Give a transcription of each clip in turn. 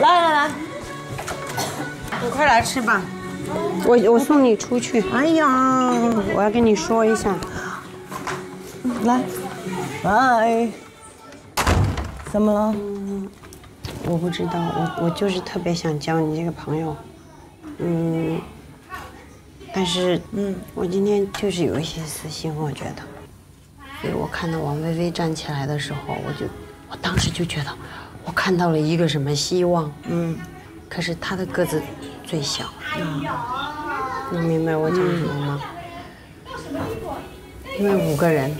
来来来，你快来吃吧。我我送你出去。哎呀，我要跟你说一下。来，拜。怎么了？我不知道，我我就是特别想交你这个朋友。嗯，但是嗯，我今天就是有一些私心，我觉得。所以我看到王薇薇站起来的时候，我就我当时就觉得，我看到了一个什么希望。嗯。可是他的个子最小。嗯。你明白我讲什么吗？因为五个人，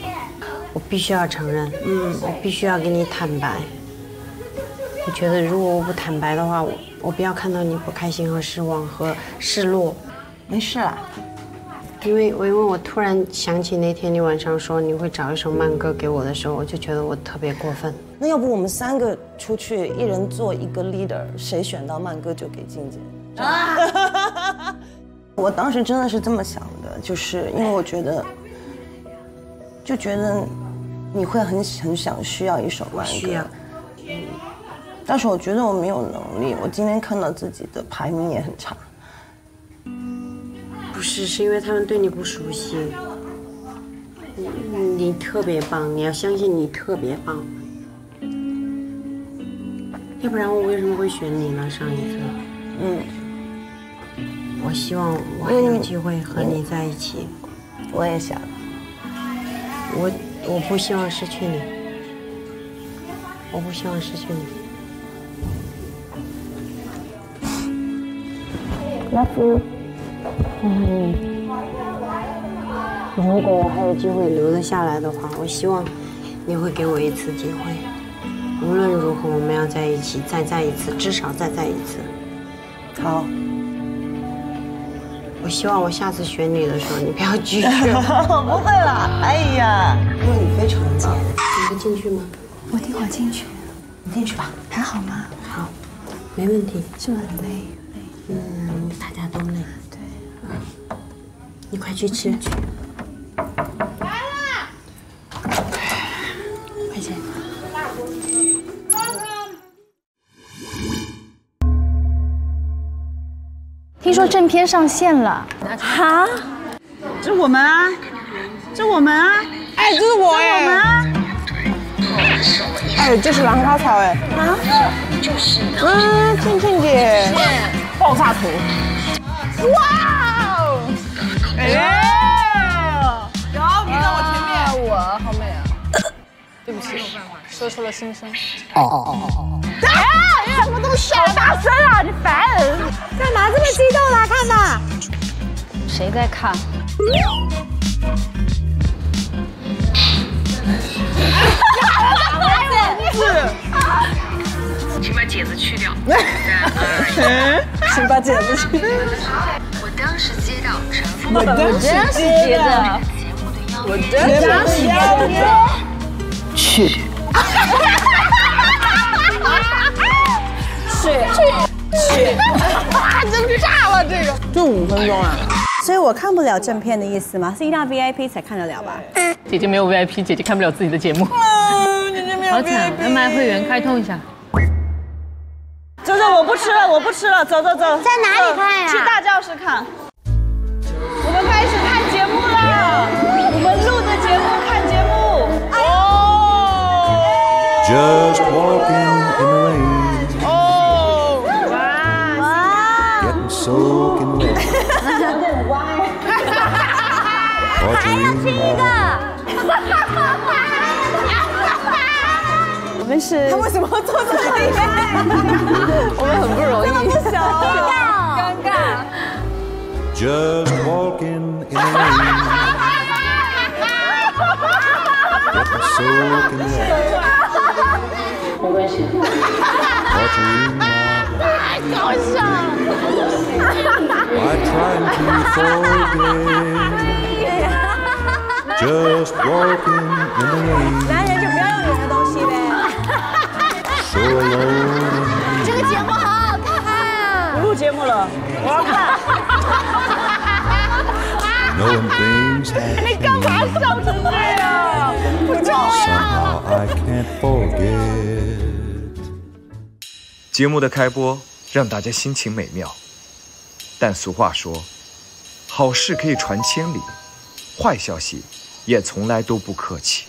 我必须要承认，嗯，我必须要跟你坦白。我觉得如果我不坦白的话，我我不要看到你不开心和失望和失落。没事啦，因为因为我突然想起那天你晚上说你会找一首慢歌给我的时候，我就觉得我特别过分。那要不我们三个出去，一人做一个 leader，谁选到慢歌就给静姐。啊！我当时真的是这么想的，就是因为我觉得，就觉得你会很很想需要一首慢歌，但是我觉得我没有能力。我今天看到自己的排名也很差，不是，是因为他们对你不熟悉。你你特别棒，你要相信你特别棒，要不然我为什么会选你呢？上一次，嗯。我希望我还有机会和你在一起。我也想。我我不希望失去你。我不希望失去你。Love you。嗯。如果我还有机会留得下来的话，我希望你会给我一次机会。无论如何，我们要在一起，再在一次，至少再在一次。好。我希望我下次选你的时候，你不要拒绝。我 不会了，哎呀，因为你非常棒。你能进去吗？我一会儿进去。你进去吧。还好吗？好，没问题。是不是很累？累。嗯，大家都累。对。你快去吃。说正片上线了，哈，这是我们啊，这是我们啊，哎，这是我哎，我们啊，哎，这是兰花草哎，啊，嗯，静静姐，爆炸头，哇对不起，说出了心声，哦哦哦哦哦，哎，什么东西啊，大声啊，你烦。干嘛这么激动啊？看吧，谁在看？请把剪子去掉。请把剪子去掉。我当时接到陈峰，我当时接的节目的邀约，我当时邀约，去，去。去，真炸了这个，就五分钟啊！所以我看不了正片的意思吗？是一定要 VIP 才看得了吧？姐姐没有 VIP，姐姐看不了自己的节目。姐姐没有 VIP，好惨！要买会员开通一下。走走，我不吃了，我不吃了，走走走。在哪里看呀？去大教室看。Just walking in the rain. soaking wet. 还要亲一个。我们是。他为什么坐这里？我们很不容易。这么不小，尴尬。Just walking in the rain. Soaking wet. 太搞笑！男人就不要用你的东西呗。这个节目好好看啊！不录节目了，我要看。你干嘛笑成？节目的开播让大家心情美妙，但俗话说，好事可以传千里，坏消息也从来都不客气。